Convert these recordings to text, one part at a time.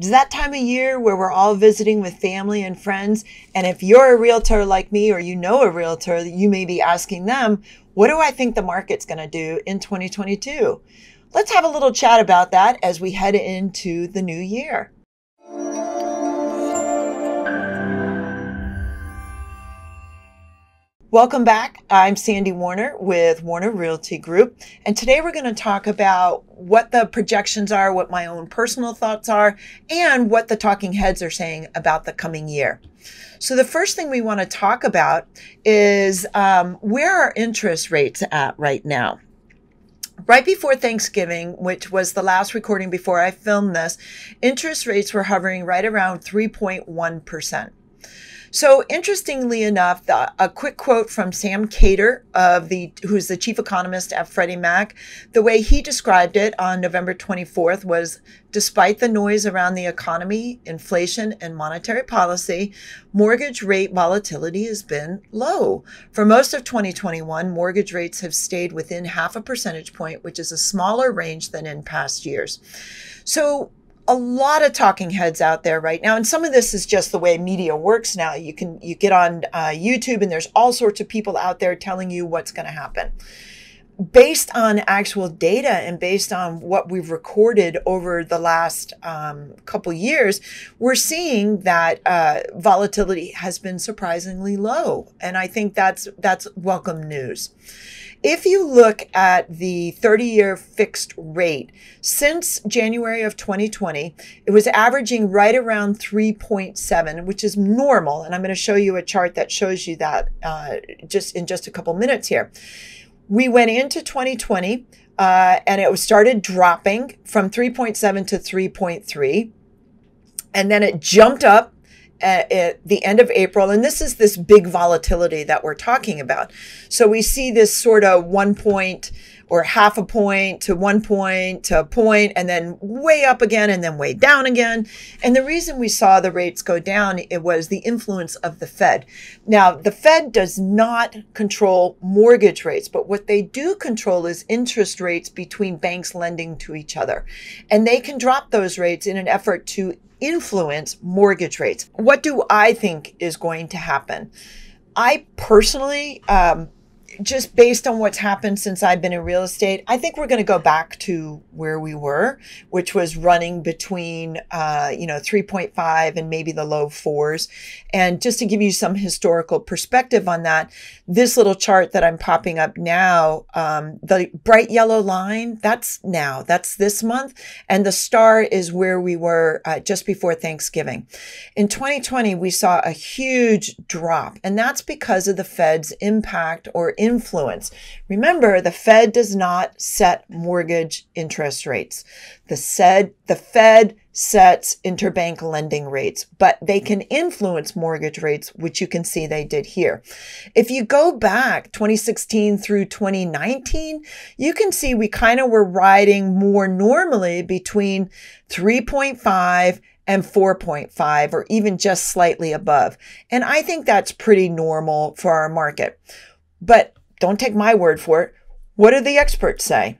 It's that time of year where we're all visiting with family and friends. And if you're a realtor like me or you know a realtor, you may be asking them, what do I think the market's going to do in 2022? Let's have a little chat about that as we head into the new year. Welcome back. I'm Sandi Warner with Warner Realty Group. And today we're going to talk about what the projections are, what my own personal thoughts are, and what the talking heads are saying about the coming year. So, the first thing we want to talk about is um, where are interest rates at right now? Right before Thanksgiving, which was the last recording before I filmed this, interest rates were hovering right around 3.1%. So interestingly enough, the, a quick quote from Sam Khater of the who's the chief economist at Freddie Mac, the way he described it on November 24th was despite the noise around the economy, inflation and monetary policy, mortgage rate volatility has been low. For most of 2021, mortgage rates have stayed within half a percentage point, which is a smaller range than in past years. So a lot of talking heads out there right now and some of this is just the way media works now you can you get on uh, youtube and there's all sorts of people out there telling you what's going to happen based on actual data and based on what we've recorded over the last um, couple years, we're seeing that uh, volatility has been surprisingly low, and I think that's that's welcome news. If you look at the 30 year fixed rate since January of 2020, it was averaging right around 3.7, which is normal. And I'm going to show you a chart that shows you that uh, just in just a couple minutes here. We went into 2020 uh, and it was started dropping from 3.7 to 3.3. And then it jumped up at, at, the end of April. And this is this big volatility that we're talking about. So we see this sort of one point or half a point to one point to a point and then way up again and then way down again. And the reason we saw the rates go down, it was the influence of the Fed. Now, the Fed does not control mortgage rates, but what they do control is interest rates between banks lending to each other. And they can drop those rates in an effort to influence mortgage rates. What do I think is going to happen? I personally, um, just based on what's happened since I've been in real estate, I think we're going to go back to where we were, which was running between, uh, you know, 3.5 and maybe the low fours. And just to give you some historical perspective on that, this little chart that I'm popping up now, um, the bright yellow line, that's now, that's this month. And the star is where we were uh, just before Thanksgiving. In 2020, we saw a huge drop, and that's because of the Fed's impact or influence. Remember, the Fed does not set mortgage interest rates. The Fed, the Fed sets interbank lending rates, but they can influence mortgage rates, which you can see they did here. If you go back 2016 through 2019, you can see we kind of were riding more normally between 3.5 and 4.5 or even just slightly above. And I think that's pretty normal for our market. But don't take my word for it. What do the experts say?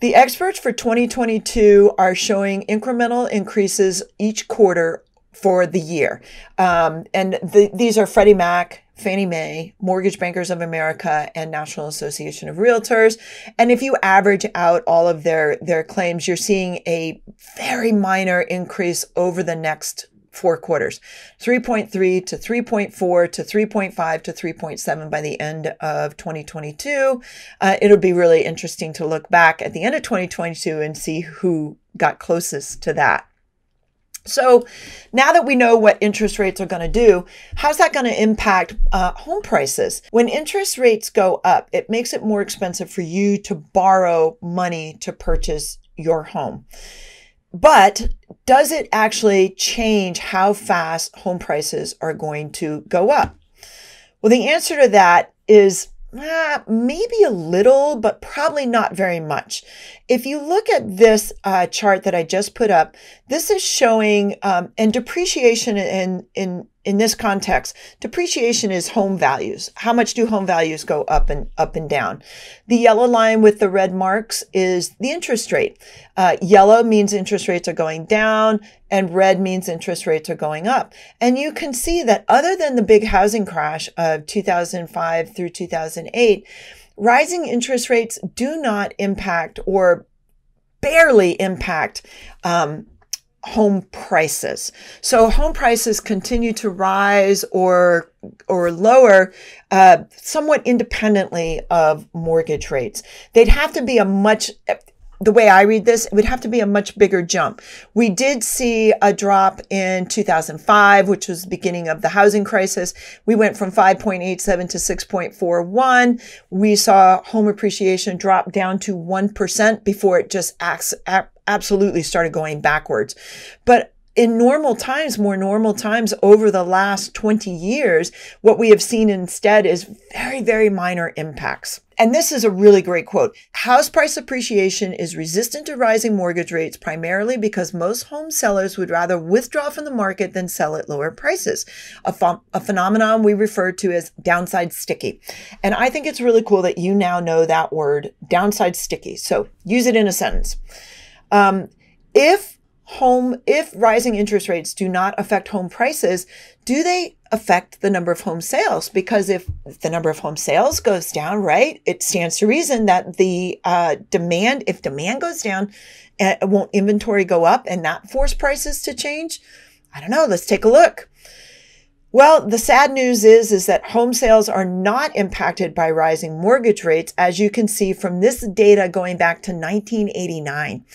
The experts for 2022 are showing incremental increases each quarter for the year. Um, and the, these are Freddie Mac, Fannie Mae, Mortgage Bankers of America, and National Association of Realtors. And if you average out all of their, their claims, you're seeing a very minor increase over the next four quarters 3.3 to 3.4 to 3.5 to 3.7 by the end of 2022. Uh, it'll be really interesting to look back at the end of 2022 and see who got closest to that. So now that we know what interest rates are going to do, how's that going to impact uh, home prices? When interest rates go up, it makes it more expensive for you to borrow money to purchase your home. But does it actually change how fast home prices are going to go up? Well, the answer to that is uh, maybe a little, but probably not very much. If you look at this uh, chart that I just put up, this is showing um, and depreciation in in in this context, depreciation is home values. How much do home values go up and up and down? The yellow line with the red marks is the interest rate. Uh, yellow means interest rates are going down and red means interest rates are going up. And you can see that other than the big housing crash of 2005 through 2008, rising interest rates do not impact or barely impact um, home prices. So home prices continue to rise or or lower uh, somewhat independently of mortgage rates. They'd have to be a much the way I read this, it would have to be a much bigger jump. We did see a drop in 2005, which was the beginning of the housing crisis. We went from 5.87 to 6.41. We saw home appreciation drop down to 1% before it just acts, absolutely started going backwards. But in normal times, more normal times over the last 20 years, what we have seen instead is very, very minor impacts. And this is a really great quote. House price appreciation is resistant to rising mortgage rates primarily because most home sellers would rather withdraw from the market than sell at lower prices, a, ph- a phenomenon we refer to as downside sticky. And I think it's really cool that you now know that word, downside sticky. So use it in a sentence. Um, if home, if rising interest rates do not affect home prices, do they affect the number of home sales? Because if the number of home sales goes down, right, it stands to reason that the uh, demand, if demand goes down, uh, won't inventory go up and not force prices to change? I don't know. Let's take a look. Well, the sad news is, is that home sales are not impacted by rising mortgage rates, as you can see from this data going back to 1989.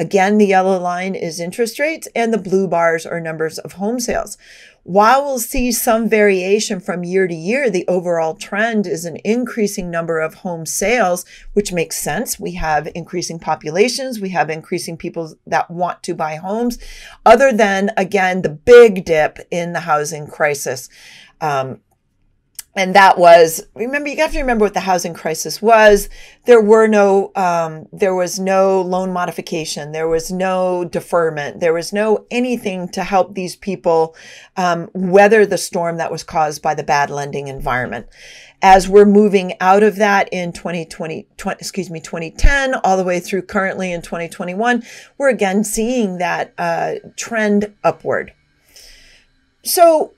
Again, the yellow line is interest rates and the blue bars are numbers of home sales. While we'll see some variation from year to year, the overall trend is an increasing number of home sales, which makes sense. We have increasing populations. We have increasing people that want to buy homes, other than, again, the big dip in the housing crisis. Um, and that was remember you have to remember what the housing crisis was. There were no um, there was no loan modification. There was no deferment. There was no anything to help these people um, weather the storm that was caused by the bad lending environment. As we're moving out of that in 2020 20, excuse me 2010 all the way through currently in 2021 we're again seeing that uh, trend upward. So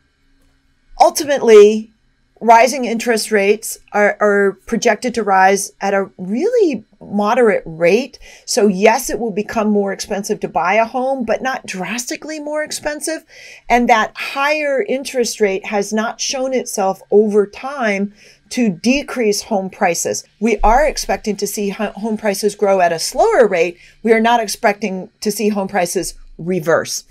ultimately rising interest rates are, are, projected to rise at a really moderate rate. So, yes, it will become more expensive to buy a home, but not drastically more expensive. And that higher interest rate has not shown itself over time to decrease home prices. We are expecting to see home prices grow at a slower rate. We are not expecting to see home prices reverse.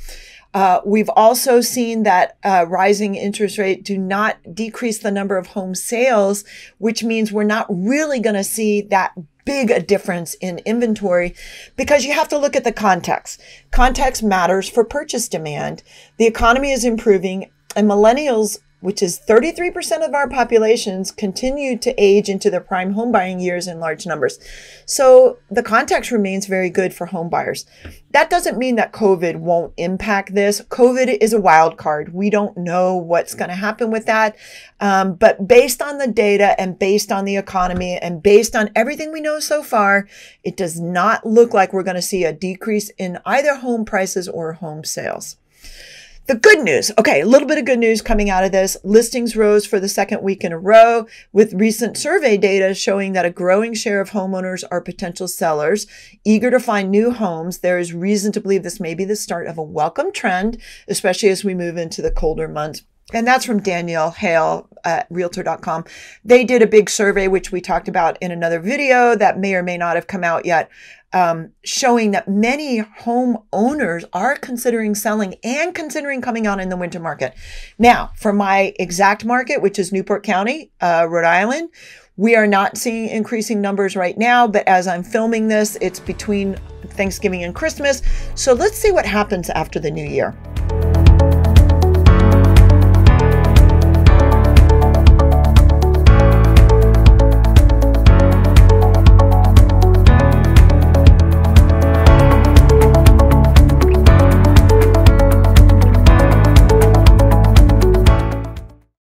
Uh, we've also seen that uh, rising interest rate do not decrease the number of home sales, which means we're not really going to see that big a difference in inventory because you have to look at the context. Context matters for purchase demand. The economy is improving and millennials which is 33% of our populations continue to age into their prime home buying years in large numbers. So the context remains very good for home buyers. That doesn't mean that COVID won't impact this. COVID is a wild card. We don't know what's going to happen with that. Um, but based on the data and based on the economy and based on everything we know so far, it does not look like we're going to see a decrease in either home prices or home sales. The good news. Okay, a little bit of good news coming out of this. Listings rose for the second week in a row with recent survey data showing that a growing share of homeowners are potential sellers eager to find new homes. There is reason to believe this may be the start of a welcome trend, especially as we move into the colder months. And that's from Danielle Hale at realtor.com. They did a big survey, which we talked about in another video that may or may not have come out yet, um, showing that many home owners are considering selling and considering coming on in the winter market. Now, for my exact market, which is Newport County, uh, Rhode Island, we are not seeing increasing numbers right now, but as I'm filming this, it's between Thanksgiving and Christmas. So let's see what happens after the new year.